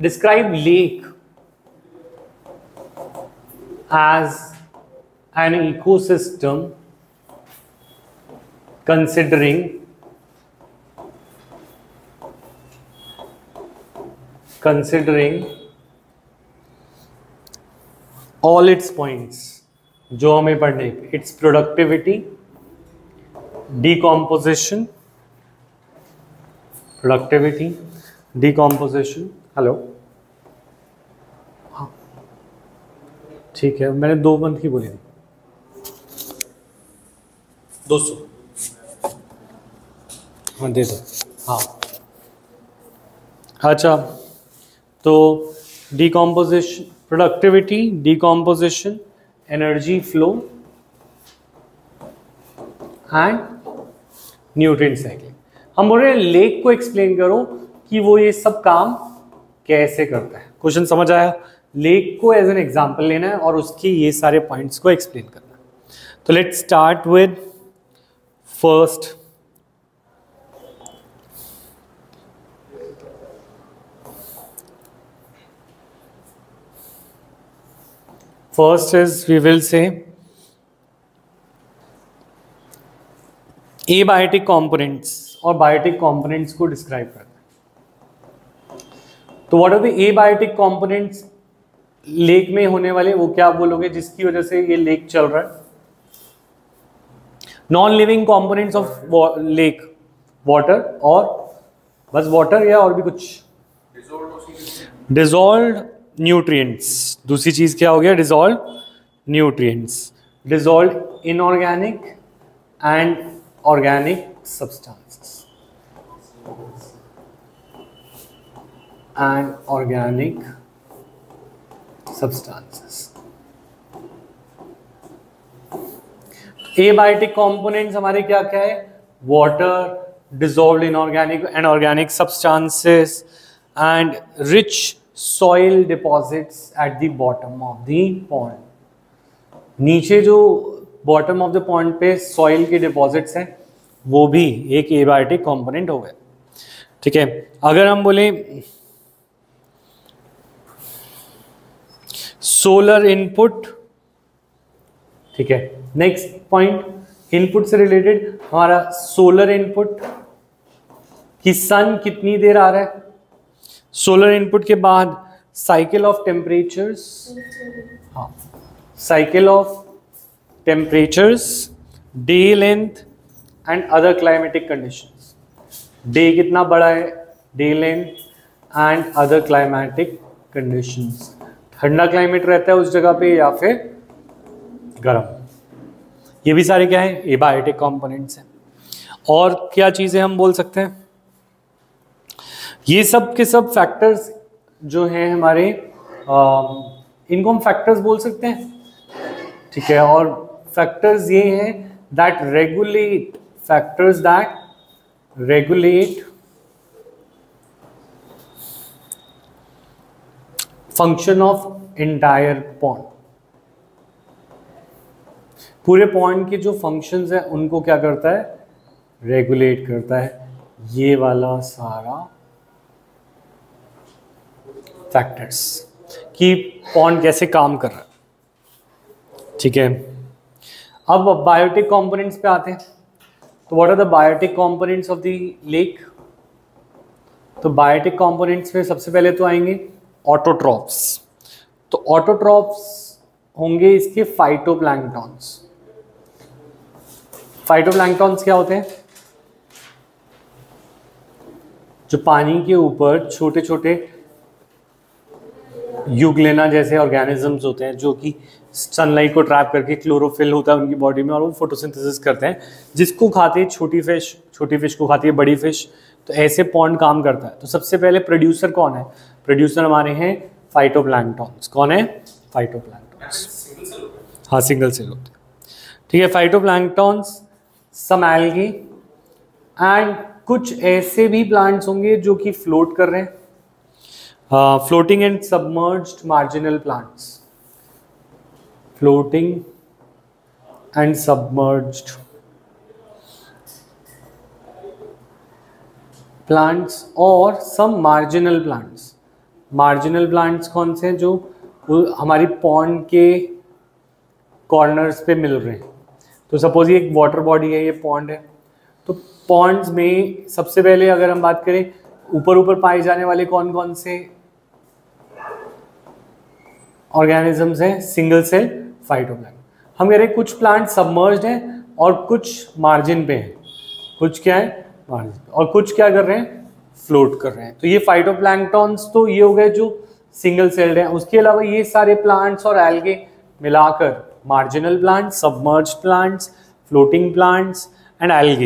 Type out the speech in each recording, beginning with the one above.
describe lake as an ecosystem considering considering all its points जो हमें पढ़ने it's productivity decomposition productivity decomposition hello ठीक है मैंने दो मंथ की बोली थी। दो सौ। हाँ दे दो। हाँ। अच्छा तो decomposition productivity decomposition energy flow and nutrient cycling हम बोल रहे हैं लेक को एक्सप्लेन करो कि वो ये सब काम कैसे करता है। क्वेश्चन समझ आया? लेक को एज एन एग्ज़ाम्पल लेना है और उसके ये सारे पॉइंट्स को एक्सप्लेन करना है। तो let start with first first is we will say abiotic components और बायोटिक कंपोनेंट्स को डिस्क्राइब करते हैं। तो what are the abiotic components lake में होने वाले वो क्या बोलोगे जिसकी वजह से ये लेक चल रहा है? Non living components of lake water और बस वाटर या और भी कुछ? डिजोल्व न्यूट्रिएंट्स दूसरी चीज़ क्या हो गया? Dissolve nutrients dissolve inorganic and organic substances. And organic substances. Abiotic components हमारे क्या क्या है? Dissolve inorganic and organic substances and rich soil deposits at the bottom of the pond नीचे जो बॉटम ऑफ़ द पॉइंट पे soil के deposits हैं, वो भी एक एबायोटिक कंपोनेंट हो गए। ठीक है? अगर हम बोले सोलर इनपुट, ठीक है नेक्स्ट पॉइंट इनपुट से रिलेटेड हमारा सोलर इनपुट, कि सन कितनी देर आ रहा है? सोलर इनपुट के बाद cycle of temperatures cycle of temperatures day length and other climatic condition day कितना बड़ा है? Day length and other climatic conditions ठंडा क्लाइमेट रहता है उस जगह पे या फिर गर्म। ये भी सारे क्या है? एबायोटिक कंपोनेंट्स हैं। और क्या चीज़ें हम बोल सकते हैं? ये सब के सब फैक्टर्स जो हैं हमारे इनको हम फैक्टर्स बोल सकते हैं। ठीक है, और फैक्टर्स ये हैं that regulate factors that regulate function of entire pond पूरे पॉइंट के जो फ़ंक्शंस हैं, उनको क्या करता है? रेगुलेट करता है। ये वाला सारा फैक्टर्स कि पॉन्ड कैसे काम कर रहा है। ठीक है? अब बायोटिक कंपोनेंट्स पे आते हैं। तो what are the biotic components of the lake तो बायोटिक कंपोनेंट्स में सबसे पहले तो आएँगे ऑटोट्रॉप्स तो ऑटोट्रॉप्स होंगे इसके फाइटोप्लैंक्टॉन्स फाइटोप्लैंक्टॉन्स क्या होते हैं? जो पानी के ऊपर छोटे छोटे युगलेना जैसे ऑर्गेनिजम्स होते हैं, जो कि सनलाइट को ट्रैप करके क्लोरोफिल होता है उनकी बॉडी में और वो फोटोसिंथेसिस करते हैं। जिसको खाते छोटी फ़िश छोटी फ़िश को खाती है बड़ी फ़िश तो ऐसे पॉन्ड काम करता है। तो सबसे पहले प्रोड्यूसर कौन है? प्रोड्यूसर हमारे हैं फाइटोप्लैंक्टॉन्स कौन है? फाइटोप्लैंक्टॉन्स हाँ सिंगल सेल होते ठीक है फाइटोप्लैंक्टॉन्स सम एंड कुछ ऐसे भी प्लांट्स होंगे जो कि फ्लोट कर रहे हैं। Floating and submerged marginal plants floating and submerged plants और some marginal plants marginal plants कौन से हैं जो हमारी पॉन्ड के कॉर्नर्स पे मिल रहे हैं? तो सपोज़ ये एक वाटर बॉडी है, ये पॉन्ड है। तो पॉन्ड्स में सबसे पहले अगर हम बात करें, ऊपर ऊपर पाए जाने वाले कौन कौन से ऑर्गेनिजम्स हैं? सिंगल सेल फाइटोप्लैंक हम कह रहे हैं कुछ प्लांट सबमर्ज हैं और कुछ मार्जिन पे हैं। कुछ क्या है? और कुछ क्या कर रहे हैं? फ्लोट कर रहे हैं। तो ये फाइटोप्लैंक्टॉन्स तो ये हो गए जो सिंगल सेल्ड हैं। उसके अलावा ये सारे प्लांट्स और एल्गे मिलाकर marginal plants submerge plants floating plants and algae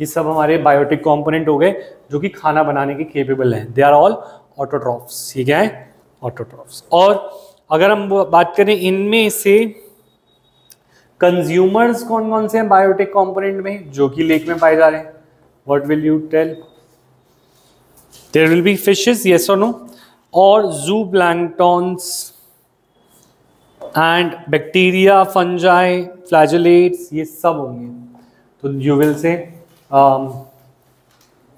ये सब हमारे बायोटिक कंपोनेंट हो गए जो कि खाना बनाने के केपेबल हैं। दे आर ऑल ऑटोट्रॉफ्स क्या है? ऑटोट्रॉफ्स और अगर हम बात करें इनमें से कंज्यूमर्स कौन कौन से हैं बायोटिक कंपोनेंट में जो कि लेक में पाए जा रहे हैं? Will you tell there will be fishes yes और नो और zooplanktons and bacteria fungi flagellates ये सब होंगे। तो you will say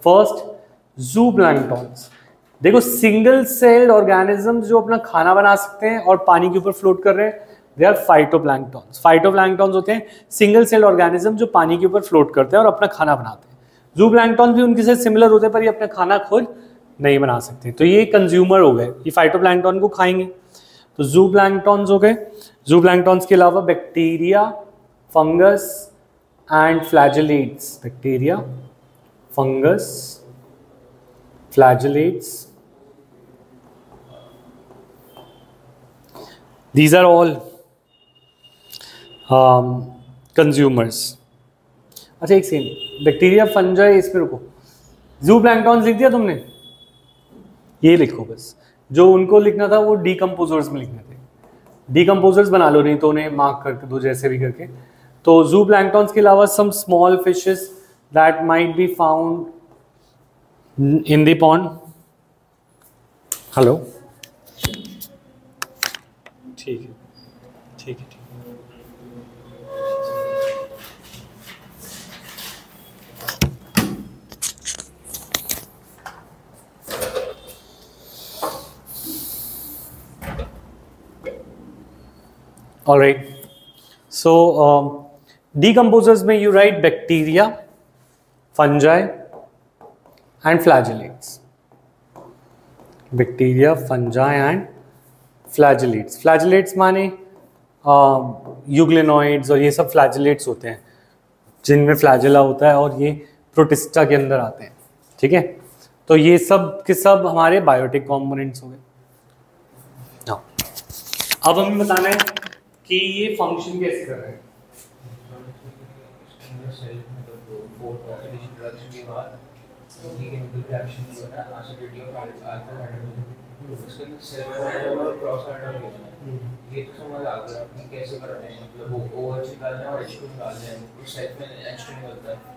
first zooplanktons देखो सिंगल सेल्ड ऑर्गेनिजम्स जो अपना खाना बना सकते हैं और पानी के ऊपर फ्लोट कर रहे हैं दे आर फाइटोप्लैंक्टॉन्स फाइटोप्लैंक्टॉन्स होते हैं। सिंगल सेल्ड ऑर्गेनिज्म जो पानी के ऊपर फ्लोट करते हैं और अपना खाना बनाते हैं। जू प्लैंक्टॉन भी उनके साथ सिमिलर होते हैं पर ये अपना खाना खुद नहीं बना सकते। तो ये कंज्यूमर हो गए ये फाइटोप्लैंक्टॉन को खाएँगे। तो जू प्लैंक्टॉन्स हो गए। जू प्लैंक्टॉन्स के अलावा bacteria fungus and flagellates bacteria fungus flagellates these are all um, अच्छा एक सेकेंड बैक्टीरिया फंजाई इस पे रुको. जू प्लैंक्टॉन लिख दिया तुमने? ये लिखो बस. जो उनको लिखना था, वो डीकम्पोजर्स में लिखने थे. डीकम्पोजर्स बना लो, नहीं तो उन्हें मार्क करके दो, जैसे भी करके. तो जू प्लैंक्टॉन्स के अलावा some small fishes that might be found in the pond hello ठीक है। All right. So um, decomposers में you write bacteria, fungi, and flagellates. Bacteria, fungi, and flagellates flagellates माने यूग्लेनॉइड्स और ये सब फ्लैजिलेट्स होते हैं जिनमें फ्लैजिला होता है और ये प्रोटिस्टा के अंदर आते हैं ठीक है तो ये सब के सब हमारे बायोटिक कॉम्पोनेंट्स हो गए हाँ अब हमें बताना है कि ये फ़ंक्शन कैसे कर रहे हैं? ये तो समझ आ गया कि कैसे करते हैं मतलब वो ओ निकालना और एच टू निकालना है उस सेट में एच टू निकलता है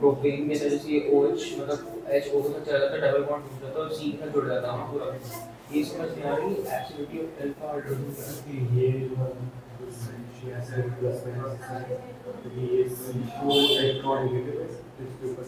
प्रोपेन में जैसे ये ओ एच मतलब एच ओ से चला जाता है डबल बॉन्ड टूट जाता है और सी में जुड़ जाता है पूरा ये में आ रही एक्टिविटी ऑफ़ अल्फ़ा हाइड्रोजन ये ये सी इलेक्ट्रॉन नेगेटिव है इसके ऊपर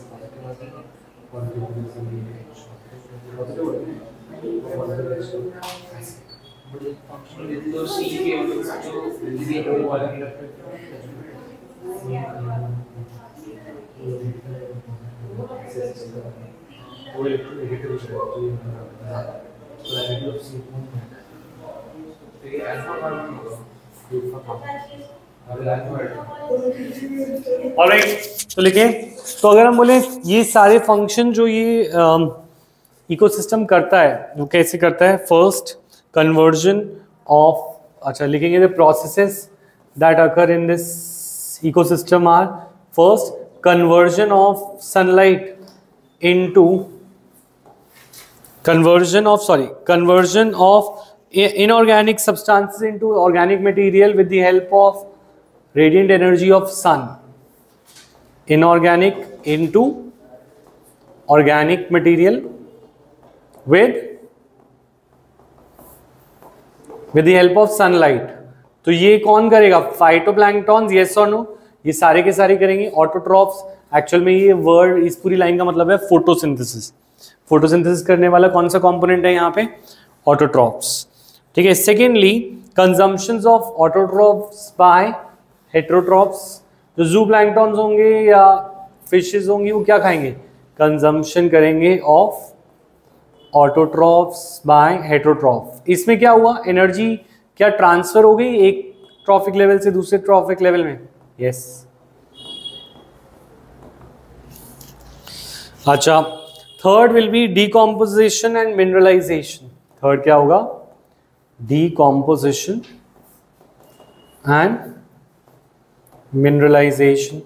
दो वाला वो नेगेटिव तो लिखे। तो अगर हम बोले, ये सारे फ़ंक्शन जो ये इकोसिस्टम करता है, वो कैसे करता है? फ़र्स्ट कन्वर्जन ऑफ़ अच्छा लिखेंगे the processes that occur in this ecosystem are first conversion of sunlight into conversion of sorry conversion of inorganic substances into organic material with the help of radiant energy of sun inorganic into organic material with with the help of sunlight तो ये कौन करेगा phytoplanktons yes और no ये सारे के सारे करेंगे ऑटोट्रॉप्स एक्चुअल में ये वर्ड इस पूरी लाइन का मतलब है फोटोसिंथेसिस फोटोसिंथेसिस करने वाला कौन सा कंपोनेंट है यहाँ पे? ऑटोट्रॉप्स ठीक है secondly consumption of autotrophs by heterotrophs जो जू प्लैंक्टॉन्स होंगे या फिशेज होंगी, वो क्या खाएँगे? कंजम्पशन करेंगे ऑफ़ ऑटोट्रॉप्स बाय हेट्रोट्रॉफ इसमें क्या हुआ? एनर्जी क्या ट्रांसफ़र हो गई एक ट्रॉफिक लेवल से दूसरे ट्रॉफिक लेवल में? Yes yes. अच्छा third will be decomposition and mineralization third क्या होगा? डीकॉम्पोजिशन एंड मिनरलाइजेशन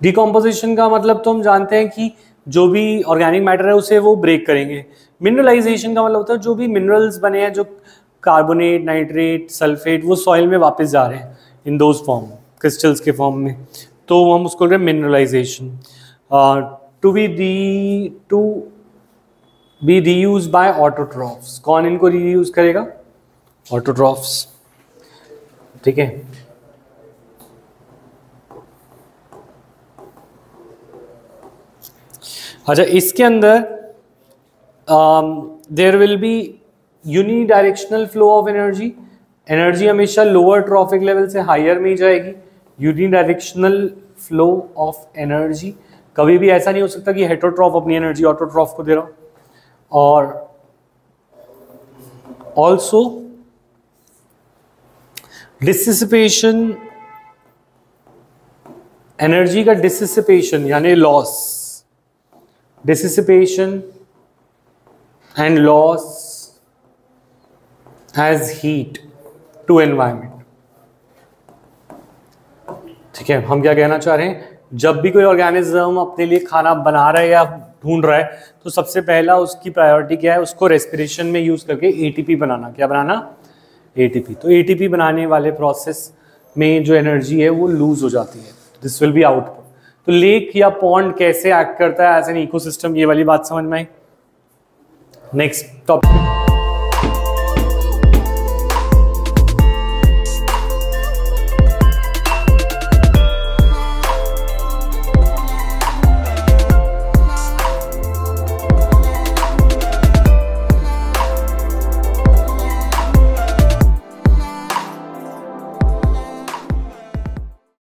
डिकम्पोजिशन का मतलब तो हम जानते हैं कि जो भी ऑर्गेनिक मैटर है उसे वो ब्रेक करेंगे। मिनरलाइजेशन का मतलब होता है जो भी मिनरल्स बने हैं, जो कार्बोनेट नाइट्रेट सल्फेट वो सॉइल में वापस जा रहे हैं इन दोज फॉर्म क्रिस्टल्स के फॉर्म में। तो हम उसको mineralization to be the to be reuse by autotrophs कौन इनको यूज़ करेगा? ऑटोट्रॉफ्स ठीक है? अच्छा इसके अंदर there will be unidirectional flow of energy energy हमेशा लोअर ट्रॉफिक लेवल से हायर में ही जाएगी. Unidirectional flow of energy कभी भी ऐसा नहीं हो सकता कि हेटोट्रॉफ अपनी एनर्जी ऑटोट्रॉफ को दे रहा और ऑल्सो डिसिसिपेशन एनर्जी का डिसिसिपेशन यानी loss dissipation and loss as heat to environment ठीक है, हम क्या कहना चाह रहे हैं? जब भी कोई ऑर्गेनिज्म अपने लिए खाना बना रहा है या ढूंढ रहा है तो सबसे पहला उसकी प्रायोरिटी क्या है? उसको रेस्पिरेशन में यूज़ करके एटीपी बनाना। क्या बनाना? एटीपी तो एटीपी बनाने वाले प्रोसेस में जो एनर्जी है, वो लूज हो जाती है। दिस विल बी आउटपुट तो लेक या पॉन्ड कैसे एक्ट करता है एज एन इकोसिस्टम ये वाली बात समझ में आई? Next topic